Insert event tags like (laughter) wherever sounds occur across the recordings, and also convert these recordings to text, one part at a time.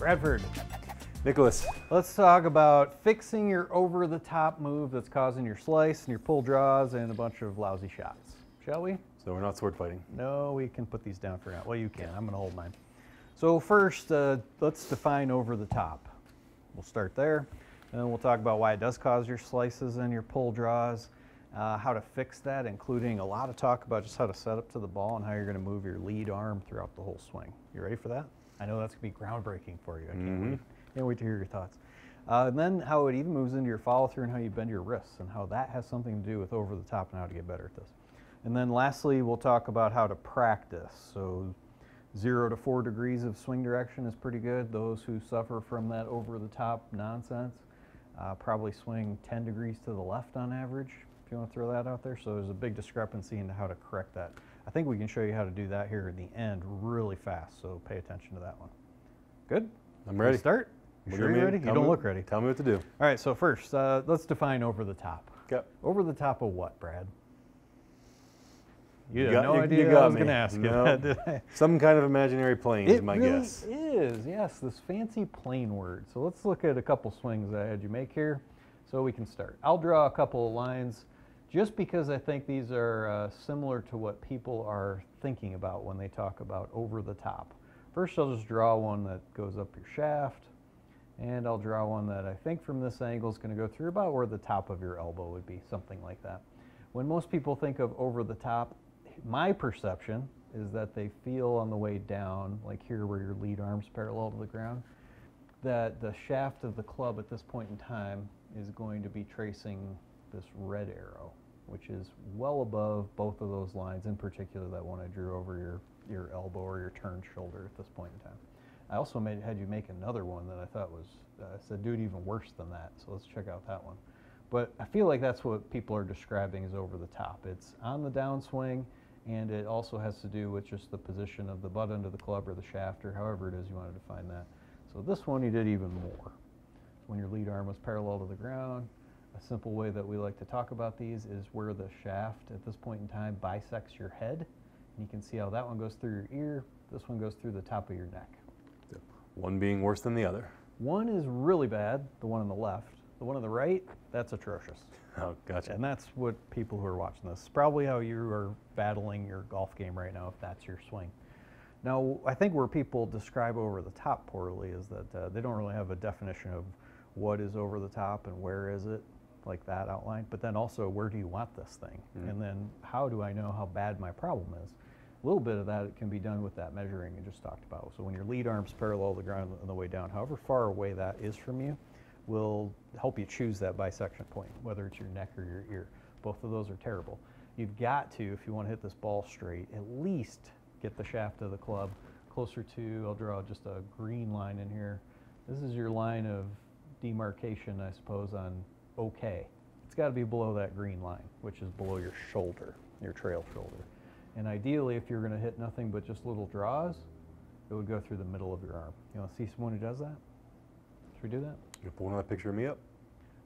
Bradford, Nicholas. let's talk about fixing your over-the-top move that's causing your slice and your pull draws and a bunch of lousy shots. Shall we? So we're not sword fighting. No, we can put these down for now. Well, you can. I'm going to hold mine. So first, uh, let's define over the top. We'll start there, and then we'll talk about why it does cause your slices and your pull draws, uh, how to fix that, including a lot of talk about just how to set up to the ball and how you're going to move your lead arm throughout the whole swing. You ready for that? I know that's going to be groundbreaking for you. I can't wait. Can't wait to hear your thoughts. Uh, and then how it even moves into your follow through and how you bend your wrists and how that has something to do with over the top and how to get better at this. And then lastly, we'll talk about how to practice. So zero to four degrees of swing direction is pretty good. Those who suffer from that over the top nonsense uh, probably swing 10 degrees to the left on average, if you want to throw that out there. So there's a big discrepancy into how to correct that. I think we can show you how to do that here at the end really fast, so pay attention to that one. Good? I'm ready. Start? You sure you you're mean? ready? You don't me- look ready. Tell me what to do. All right, so first, uh, let's define over the top. Okay. Over the top of what, Brad? You, You got- no you- idea you I was going to ask you that? (laughs) Some kind of imaginary plane is It my really guess. is, yes, this fancy plane word. So let's look at a couple swings I had you make here so we can start. I'll draw a couple of lines just because I think these are uh, similar to what people are thinking about when they talk about over the top. First, I'll just draw one that goes up your shaft, and I'll draw one that I think from this angle is going to go through about where the top of your elbow would be, something like that. When most people think of over the top, my perception is that they feel on the way down, like here where your lead arm's parallel to the ground, that the shaft of the club at this point in time is going to be tracing this red arrow, which is well above both of those lines, in particular that one I drew over your, your elbow or your turned shoulder at this point in time. I also made, had you make another one that I thought was, uh, said do it even worse than that, so let's check out that one. But I feel like that's what people are describing as over the top. It's on the downswing, and it also has to do with just the position of the butt end of the club or the shaft or however it is you want to define that. So this one you did even more. When your lead arm was parallel to the ground, a simple way that we like to talk about these is where the shaft at this point in time bisects your head. And you can see how that one goes through your ear, this one goes through the top of your neck. One being worse than the other. One is really bad, the one on the left. The one on the right, that's atrocious. (laughs) Oh, gotcha. And that's what people who are watching this, probably how you are battling your golf game right now, if that's your swing. Now, I think where people describe over the top poorly is that uh, they don't really have a definition of what is over the top and where is it, like that outlined, but then also where do you want this thing? Mm-hmm. And then how do I know how bad my problem is? A little bit of that can be done with that measuring I just talked about. So when your lead arm's parallel to the ground on the way down, however far away that is from you, will help you choose that bisection point, whether it's your neck or your ear. Both of those are terrible. You've got to, if you want to hit this ball straight, at least get the shaft of the club closer to, I'll draw just a green line in here. This is your line of demarcation, I suppose, on okay. It's got to be below that green line, which is below your shoulder, your trail shoulder. And ideally, if you're going to hit nothing but just little draws, it would go through the middle of your arm. You want to see someone who does that? Should we do that? You pulling that picture of me up?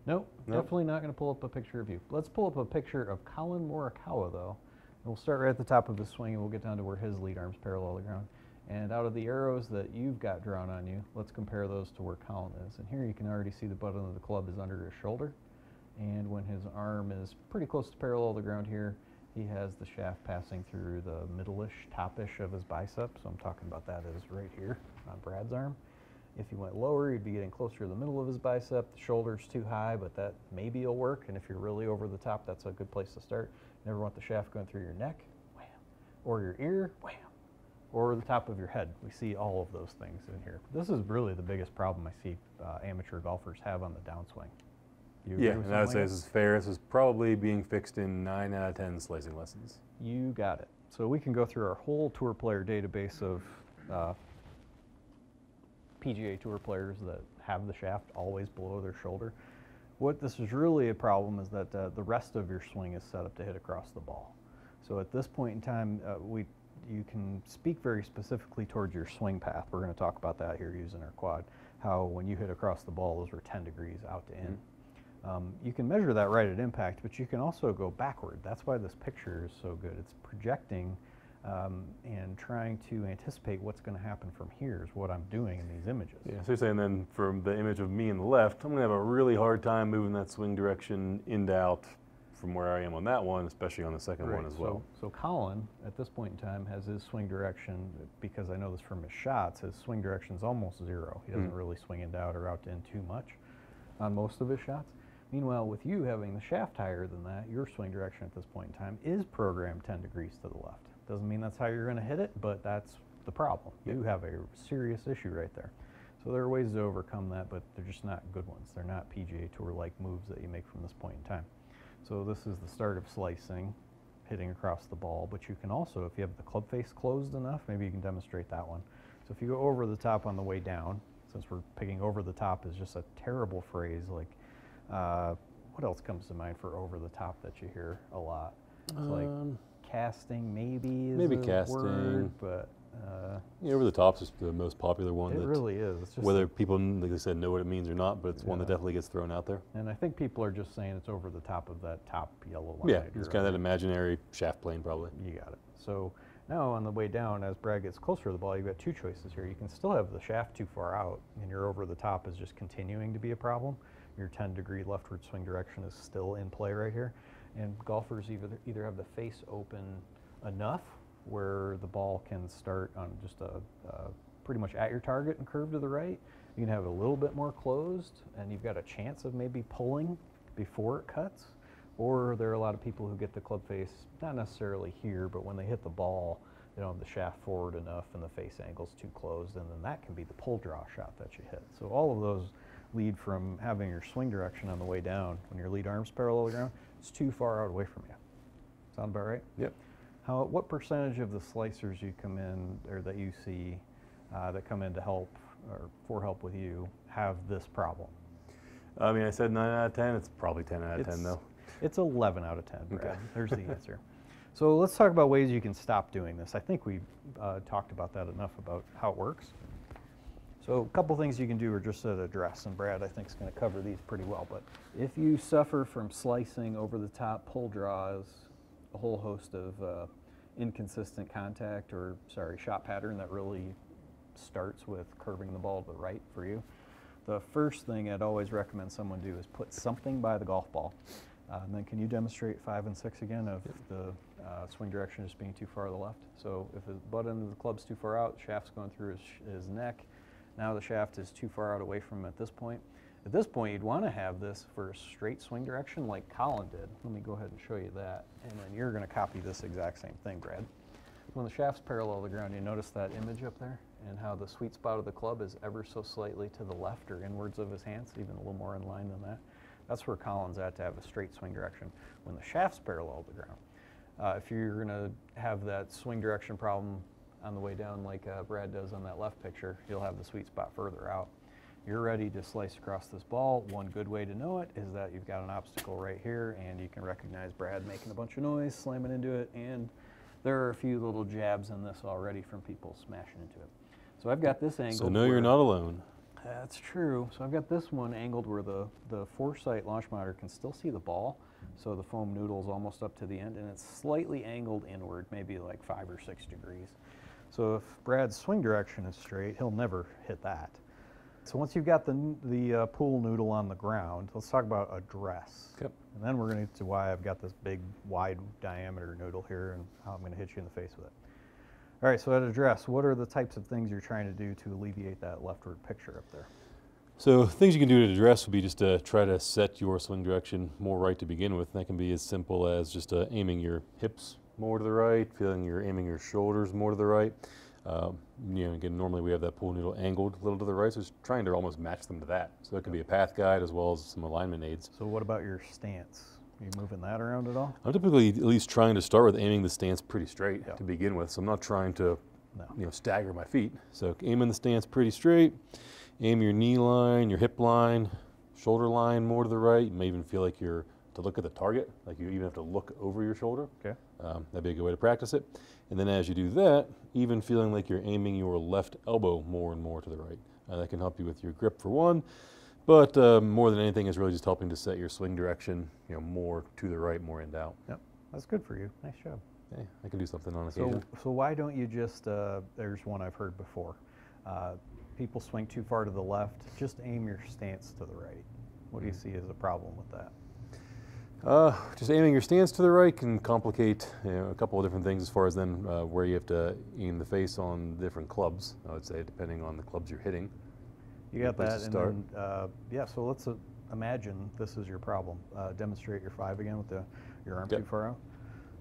Nope, Nope. definitely not going to pull up a picture of you. Let's pull up a picture of Collin Morikawa, though. And we'll start right at the top of his swing, and we'll get down to where his lead arm's parallel to the ground. And out of the arrows that you've got drawn on you, let's compare those to where Collin is. And here you can already see the butt of the club is under his shoulder. And when his arm is pretty close to parallel to the ground here, he has the shaft passing through the middle-ish, top-ish of his bicep. So I'm talking about that as right here on Brad's arm. If he went lower, he'd be getting closer to the middle of his bicep. The shoulder's too high, but that maybe will work. And if you're really over the top, that's a good place to start. Never want the shaft going through your neck, wham, or your ear, wham, or the top of your head. We see all of those things in here. This is really the biggest problem I see uh, amateur golfers have on the downswing. Yeah, and I would something say this is fair. This is probably being fixed in 9 out of 10 slicing lessons. You got it. So we can go through our whole tour player database of uh, PGA Tour players that have the shaft always below their shoulder. What this is really a problem is that uh, the rest of your swing is set up to hit across the ball. So at this point in time, uh, we you can speak very specifically towards your swing path. We're going to talk about that here using our quad. How when you hit across the ball, those were 10 degrees out to in. Um, you can measure that right at impact, but you can also go backward. That's why this picture is so good. It's projecting um, and trying to anticipate what's going to happen from here is what I'm doing in these images. Yeah, so you're saying then from the image of me in the left, I'm gonna have a really hard time moving that swing direction in to out from where I am on that one, especially on the second one as well. So, so Collin, at this point in time, has his swing direction, because I know this from his shots, his swing direction is almost zero. He doesn't Mm. really swing it out or out in too much on most of his shots. Meanwhile, with you having the shaft higher than that, your swing direction at this point in time is programmed 10 degrees to the left. Doesn't mean that's how you're going to hit it, but that's the problem. You have a serious issue right there. So there are ways to overcome that, but they're just not good ones. They're not PGA Tour-like moves that you make from this point in time. So this is the start of slicing, hitting across the ball, but you can also, if you have the club face closed enough, maybe you can demonstrate that one. So if you go over the top on the way down, since we're picking over the top is just a terrible phrase, like, uh, what else comes to mind for over the top that you hear a lot? It's like Um, casting maybe is maybe casting. word, but uh, yeah, over the top's is the most popular one. it that really is. Whether people, like I said, know what it means or not, but it's one that definitely gets thrown out there. and I think people are just saying it's over the top of that top yellow line. Yeah, it's kind of that imaginary shaft plane, probably. You got it. So now on the way down, as Brad gets closer to the ball, you've got two choices here. You can still have the shaft too far out, and your over the top is just continuing to be a problem. Your 10 degree leftward swing direction is still in play right here. And golfers either, either have the face open enough where the ball can start on just a, uh, pretty much at your target and curve to the right. You can have it a little bit more closed, and you've got a chance of maybe pulling before it cuts. Or there are a lot of people who get the club face, not necessarily here, but when they hit the ball, they don't have the shaft forward enough and the face angle's too closed, and then that can be the pull draw shot that you hit. So all of those lead from having your swing direction on the way down when your lead arm's parallel to the ground, it's too far out away from you. Sound about right? Yep. How, what percentage of the slicers you come in, or that you see, uh, that come in to help, or for help with you, have this problem? I mean, I said 9 out of 10. It's probably 10 out of 10, though. It's 11 out of 10, Brad. Okay. There's the (laughs) answer. So let's talk about ways you can stop doing this. I think we uh, talked about that enough about how it works. So a couple things you can do are just at address, and Brad I think is going to cover these pretty well. But if you suffer from slicing over the top pull draws, a whole host of uh, inconsistent contact or sorry shot pattern that really starts with curving the ball to the right for you. The first thing I'd always recommend someone do is put something by the golf ball. Uh, and then can you demonstrate five and six again of the uh, swing direction just being too far to the left? So if the butt end of the club's too far out, the shaft's going through his, his neck. Now the shaft is too far out away from him at this point. At this point, you'd want to have this for a straight swing direction like Collin did. Let me go ahead and show you that. And then you're going to copy this exact same thing, Brad. When the shaft's parallel to the ground, you notice that image up there and how the sweet spot of the club is ever so slightly to the left or inwards of his hands, even a little more in line than that. That's where Collin's at to have a straight swing direction when the shaft's parallel to the ground. Uh, if you're going to have that swing direction problem on the way down like uh, Brad does on that left picture, you'll have the sweet spot further out. You're ready to slice across this ball. One good way to know it is that you've got an obstacle right here and you can recognize Brad making a bunch of noise, slamming into it, and there are a few little jabs in this already from people smashing into it. So I've got this angle. So, no, you're not alone. That's true. So I've got this one angled where the, the foresight launch monitor can still see the ball. So the foam noodle is almost up to the end and it's slightly angled inward, maybe like five or six degrees. So if Brad's swing direction is straight, he'll never hit that. So once you've got the, the uh, pool noodle on the ground, let's talk about address. Yep. And then we're going to get to why I've got this big, wide diameter noodle here and how I'm going to hit you in the face with it. All right, so at address, what are the types of things you're trying to do to alleviate that leftward picture up there? So things you can do to address would be just to try to set your swing direction more right to begin with. And That can be as simple as just uh, aiming your hips more to the right, feeling you're aiming your shoulders more to the right. Um, you know, again, normally we have that pool noodle angled a little to the right, so it's trying to almost match them to that. So it can be a path guide as well as some alignment aids. So what about your stance? Are you moving that around at all? I'm typically at least trying to start with aiming the stance pretty straight Yeah. to begin with. So I'm not trying to, No. you know, stagger my feet. So aiming the stance pretty straight. Aim your knee line, your hip line, shoulder line more to the right. You may even feel like you're to look at the target, like you even have to look over your shoulder. Okay. Um, that'd be a good way to practice it. And then as you do that, even feeling like you're aiming your left elbow more and more to the right. Uh, that can help you with your grip for one, but uh, more than anything is really just helping to set your swing direction, you know, more to the right, more in out. Yep. That's good for you. Nice job. Hey, I can do something on So, occasion. so why don't you just, uh, there's one I've heard before. Uh, people swing too far to the left, just aim your stance to the right. What do you see as a problem with that? Uh, just aiming your stance to the right can complicate you know, a couple of different things as far as then uh, where you have to aim the face on different clubs. I would say depending on the clubs you're hitting. You got that, and start. then, uh, yeah, so let's uh, imagine this is your problem. Uh, demonstrate your five again with the, your arm Yep. too far out,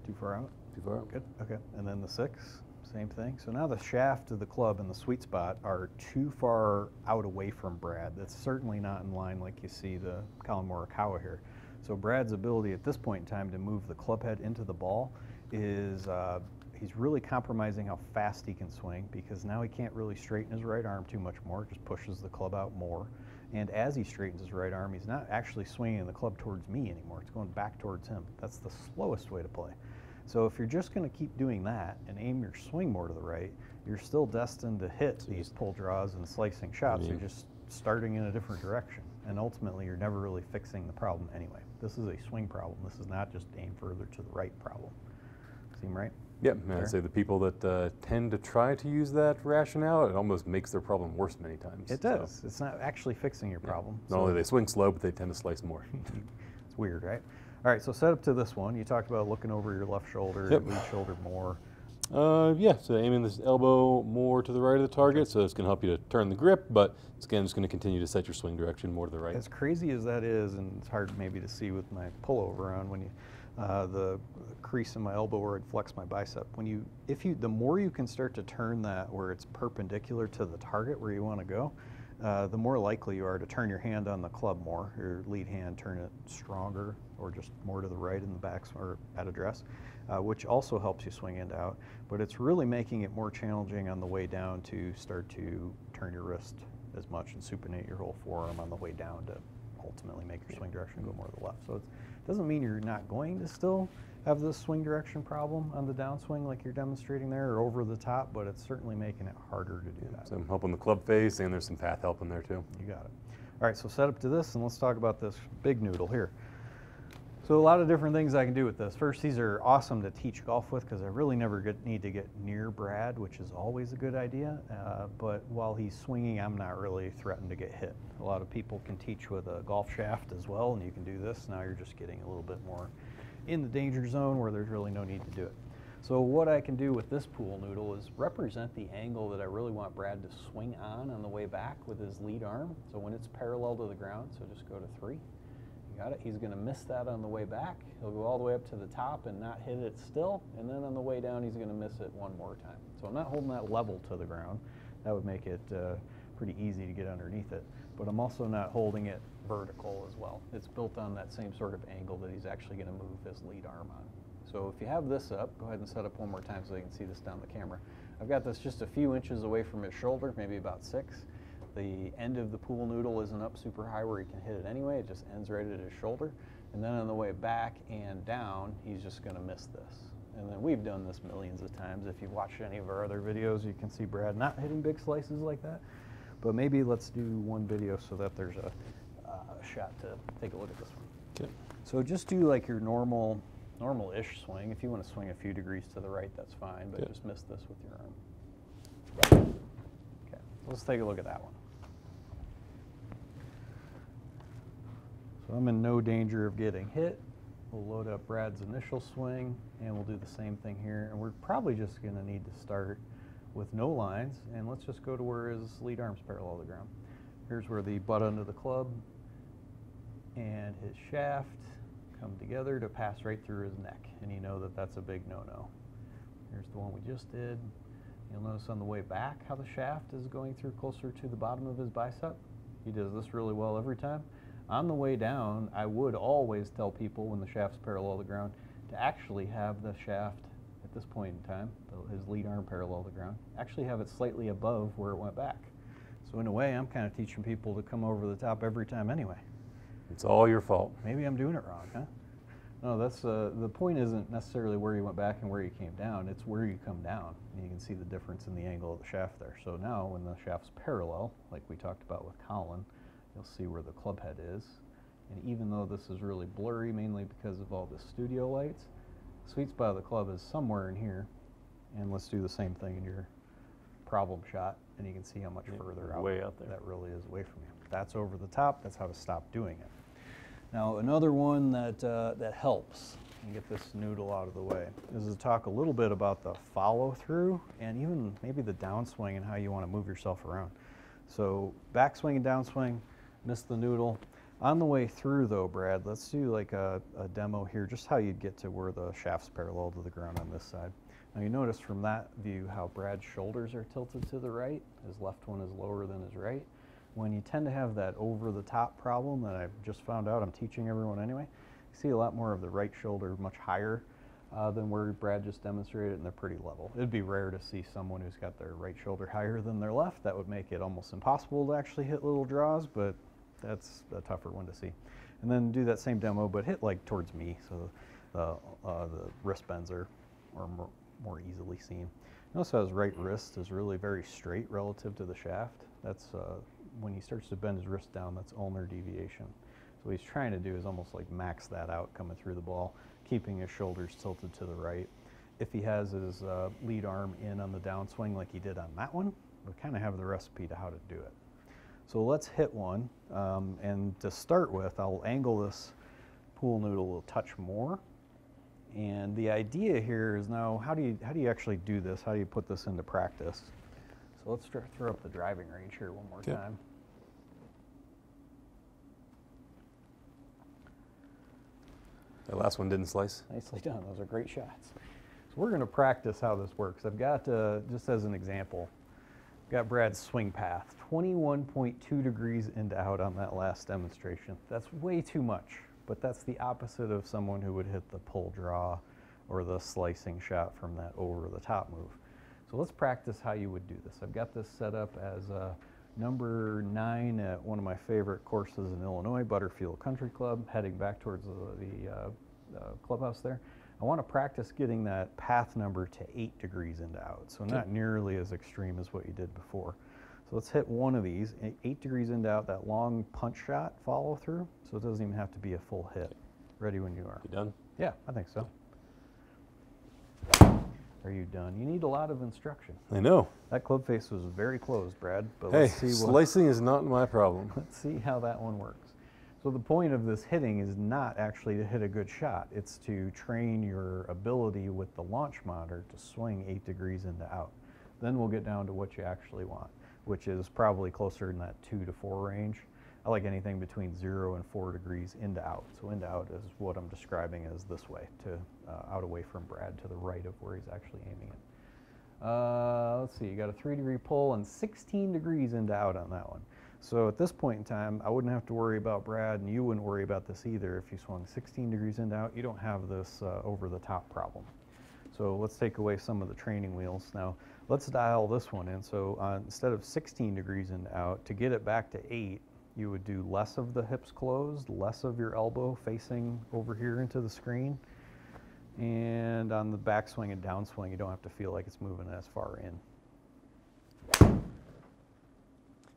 too far out. Too far out? Good, okay. And then the six, same thing. So now the shaft of the club and the sweet spot are too far out away from Brad. That's certainly not in line like you see the Collin Morikawa here. So Brad's ability at this point in time to move the club head into the ball is, uh, he's really compromising how fast he can swing because now he can't really straighten his right arm too much more, It just pushes the club out more. And as he straightens his right arm, he's not actually swinging the club towards me anymore. It's going back towards him. That's the slowest way to play. So if you're just going to keep doing that and aim your swing more to the right, you're still destined to hit these pull draws and slicing shots. You're just starting in a different direction. And ultimately, you're never really fixing the problem anyway. This is a swing problem. This is not just aim further to the right problem. Seem right? Yep, and I'd say the people that uh, tend to try to use that rationale, it almost makes their problem worse many times. It So, does. It's not actually fixing your yeah. problem. Not only they swing slow, but they tend to slice more. (laughs) It's weird, right? All right, so set up to this one. You talked about looking over your left shoulder, Yep. lead shoulder more. Uh, yeah, so aiming this elbow more to the right of the target, so it's going to help you to turn the grip, but it's again just going to continue to set your swing direction more to the right. As crazy as that is, and it's hard maybe to see with my pullover on when you, uh, the crease in my elbow where I'd flex my bicep. When you, if you, the more you can start to turn that where it's perpendicular to the target where you want to go, uh, the more likely you are to turn your hand on the club more, your lead hand, turn it stronger or just more to the right in the back or at address, uh, which also helps you swing and out. But it's really making it more challenging on the way down to start to turn your wrist as much and supinate your whole forearm on the way down to ultimately make your swing direction go more to the left. So it doesn't mean you're not going to still have the swing direction problem on the downswing like you're demonstrating there or over the top, but it's certainly making it harder to do that. So I'm helping the club face, and there's some path help in there too. You got it. All right, so set up to this, and let's talk about this big noodle here. So a lot of different things I can do with this. First, these are awesome to teach golf with because I really never get, need to get near Brad, which is always a good idea. Uh, but while he's swinging, I'm not really threatened to get hit. A lot of people can teach with a golf shaft as well, and you can do this. Now you're just getting a little bit more in the danger zone where there's really no need to do it. So what I can do with this pool noodle is represent the angle that I really want Brad to swing on on the way back with his lead arm. So when it's parallel to the ground, so just go to three. You got it. He's going to miss that on the way back. He'll go all the way up to the top and not hit it still. And then on the way down, he's going to miss it one more time. So I'm not holding that level to the ground. That would make it uh, pretty easy to get underneath it. But I'm also not holding it vertical as well. It's built on that same sort of angle that he's actually going to move his lead arm on. So if you have this up, go ahead and set up one more time so you can see this down the camera. I've got this just a few inches away from his shoulder, maybe about six. The end of the pool noodle isn't up super high where he can hit it anyway. It just ends right at his shoulder. And then on the way back and down, he's just going to miss this. And then we've done this millions of times. If you've watched any of our other videos, you can see Brad not hitting big slices like that. But maybe let's do one video so that there's a uh, shot to take a look at this one. Okay. So just do like your normal, normal-ish swing. If you want to swing a few degrees to the right, that's fine, but Yeah. just miss this with your arm. Okay, let's take a look at that one. So I'm in no danger of getting hit. We'll load up Brad's initial swing, and we'll do the same thing here. And we're probably just going to need to start with no lines, and let's just go to where his lead arm's parallel to the ground. Here's where the butt end of the club and his shaft come together to pass right through his neck, and you know that that's a big no-no. Here's the one we just did. You'll notice on the way back how the shaft is going through closer to the bottom of his bicep. He does this really well every time. On the way down, I would always tell people when the shaft's parallel to the ground to actually have the shaft at this point in time, his lead arm parallel to the ground, actually have it slightly above where it went back. So in a way, I'm kind of teaching people to come over the top every time anyway. It's all your fault. Maybe I'm doing it wrong, huh? No, that's uh, the point. Isn't necessarily where you went back and where you came down. It's where you come down, and you can see the difference in the angle of the shaft there. So now, when the shaft's parallel, like we talked about with Collin, you'll see where the club head is. And even though this is really blurry, mainly because of all the studio lights, Sweet spot of the club is somewhere in here. And let's do the same thing in your problem shot, and you can see how much Yeah, further out, way out there. that really is away from you. That's over the top. That's how to stop doing it. Now, another one that, uh, that helps and get this noodle out of the way is to talk a little bit about the follow through and even maybe the downswing and how you want to move yourself around. So, backswing and downswing, miss the noodle. On the way through, though, Brad, let's do like a, a demo here, just how you'd get to where the shaft's parallel to the ground on this side. Now, you notice from that view how Brad's shoulders are tilted to the right. His left one is lower than his right. When you tend to have that over the top problem that I've just found out, I'm teaching everyone anyway, you see a lot more of the right shoulder much higher uh, than where Brad just demonstrated, and they're pretty level. It'd be rare to see someone who's got their right shoulder higher than their left. That would make it almost impossible to actually hit little draws, but that's a tougher one to see. And then do that same demo, but hit like towards me, so the, uh, the wrist bends are, are more, more easily seen. He also his right wrist is really very straight relative to the shaft. That's uh, when he starts to bend his wrist down, that's ulnar deviation. So what he's trying to do is almost like max that out coming through the ball, keeping his shoulders tilted to the right. If he has his uh, lead arm in on the downswing like he did on that one, we kind of have the recipe to how to do it. So let's hit one. Um, and to start with, I'll angle this pool noodle a touch more. And the idea here is now, how do you, how do you actually do this? How do you put this into practice? So let's throw up the driving range here one more Okay. time. That last one didn't slice. Nicely done. Those are great shots. So we're going to practice how this works. I've got, uh, just as an example, got Brad's swing path, 21.2 degrees into out on that last demonstration. That's way too much, but that's the opposite of someone who would hit the pull draw or the slicing shot from that over the top move. So let's practice how you would do this. I've got this set up as uh, number nine at one of my favorite courses in Illinois, Butterfield Country Club, heading back towards the, the uh, uh, clubhouse there. I want to practice getting that path number to eight degrees into out, so not nearly as extreme as what you did before. So let's hit one of these, e- eight degrees into out, that long punch shot follow through, so it doesn't even have to be a full hit. Ready when you are. You done? Yeah, I think so. Are you done? You need a lot of instruction. I know. That club face was very closed, Brad, but Hey, let's see what, slicing is not my problem. (laughs) let's see how that one works. So the point of this hitting is not actually to hit a good shot. It's to train your ability with the launch monitor to swing eight degrees into out. Then we'll get down to what you actually want, which is probably closer in that two to four range. I like anything between zero and four degrees into out. So into out is what I'm describing as this way, to uh, out away from Brad to the right of where he's actually aiming it. Uh, let's see, you got a three degree pull and 16 degrees into out on that one. So at this point in time, I wouldn't have to worry about Brad, and you wouldn't worry about this either. If you swung 16 degrees into out, you don't have this uh, over the top problem. So let's take away some of the training wheels. Now, let's dial this one in. So uh, instead of 16 degrees into out, to get it back to 8, you would do less of the hips closed, less of your elbow facing over here into the screen. And on the backswing and downswing, you don't have to feel like it's moving as far in.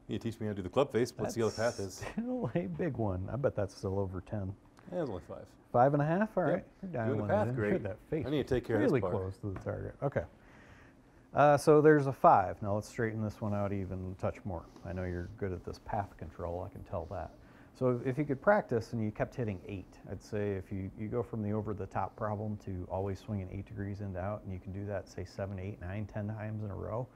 You teach me how to do the club face. but Let's see path is. Still a (laughs) big one. I bet that's still over 10. Yeah, it's only five. Five and a half? All Yep. right. You're Doing the path great. That face. I need to take care of this really close to the target. Okay. Uh, so there's a five. Now let's straighten this one out even a touch more. I know you're good at this path control. I can tell that. So if you could practice and you kept hitting eight, I'd say if you, you go from the over the top problem to always swinging eight degrees into out, and you can do that, say seven, eight, nine, ten times in a row,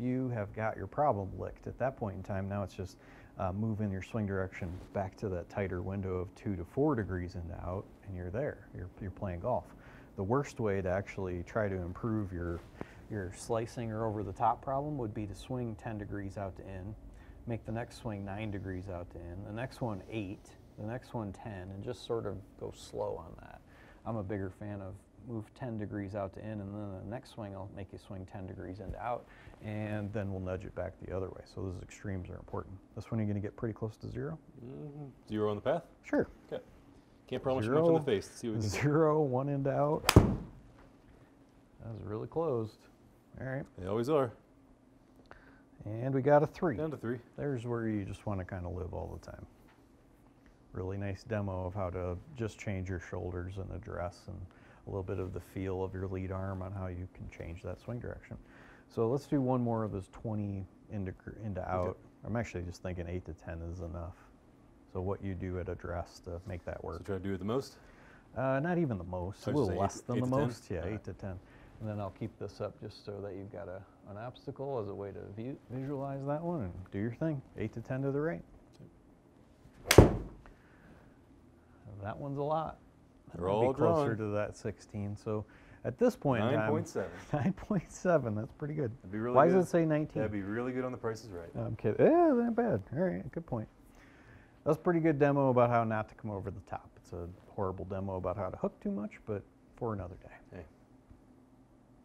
you have got your problem licked. At that point in time, now it's just uh, moving your swing direction back to that tighter window of two to four degrees into out, and you're there. You're, you're playing golf. The worst way to actually try to improve your your slicing or over the top problem would be to swing 10 degrees out to in, make the next swing 9 degrees out to in, the next one 8, the next one 10, and just sort of go slow on that. I'm a bigger fan of move 10 degrees out to in, and then the next swing I'll make you swing 10 degrees into out, and then we'll nudge it back the other way. So those extremes are important. This one you're going to get pretty close to zero? hmm Zero on the path. Sure. Okay. Can't promise you much on Zero, the face. Let's see what we can do. Zero, one into out. That was really closed. All right. They always are. And we got a three. Down to three. There's where you just want to kind of live all the time. Really nice demo of how to just change your shoulders and address. And a little bit of the feel of your lead arm on how you can change that swing direction. So let's do one more of those 20 into, into out. I'm actually just thinking 8 to 10 is enough. So what you do at address to make that work. So try to do it the most. Uh, not even the most, So a little say eight less than eight the to 10? most. Yeah, Alright. 8 to 10. And then I'll keep this up just so that you've got a, an obstacle as a way to view, visualize that one and do your thing. 8 to 10 to the right. That one's a lot. They're all be closer drawn. to that 16. So at this point in 9.7. (laughs) 9.7. That's pretty good. That'd be really Why good. does it say 19? That'd be really good on the prices right. I'm kidding. Yeah, not bad. All right, good point. That's a pretty good demo about how not to come over the top. It's a horrible demo about how to hook too much, but for another day. Hey,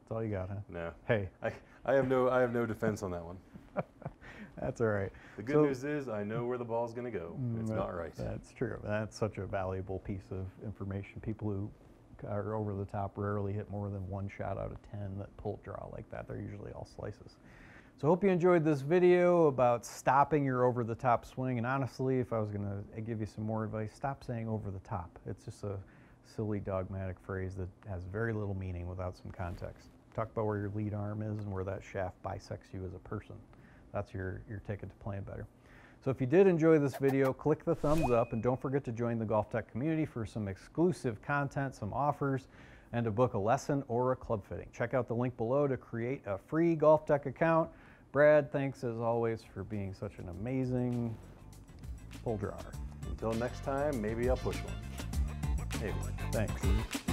That's all you got, huh? no. Hey, I, I have no I have no defense on that one. (laughs) (laughs) that's all right. The good So- news is I know where the ball's going to go. It's Mm, not right. That's true. That's such a valuable piece of information. People who are over the top rarely hit more than one shot out of 10 that pull draw like that. They're usually all slices. So hope you enjoyed this video about stopping your over the top swing. And honestly, if I was going to give you some more advice, stop saying over the top. It's just a silly dogmatic phrase that has very little meaning without some context. Talk about where your lead arm is and where that shaft bisects you as a person. That's your, your ticket to playing better. So if you did enjoy this video, click the thumbs up and don't forget to join the GOLFTEC community for some exclusive content, some offers, and to book a lesson or a club fitting. Check out the link below to create a free GOLFTEC account. Brad, thanks as always for being such an amazing pull drawer. Until next time, maybe I'll push one. Maybe. Thanks.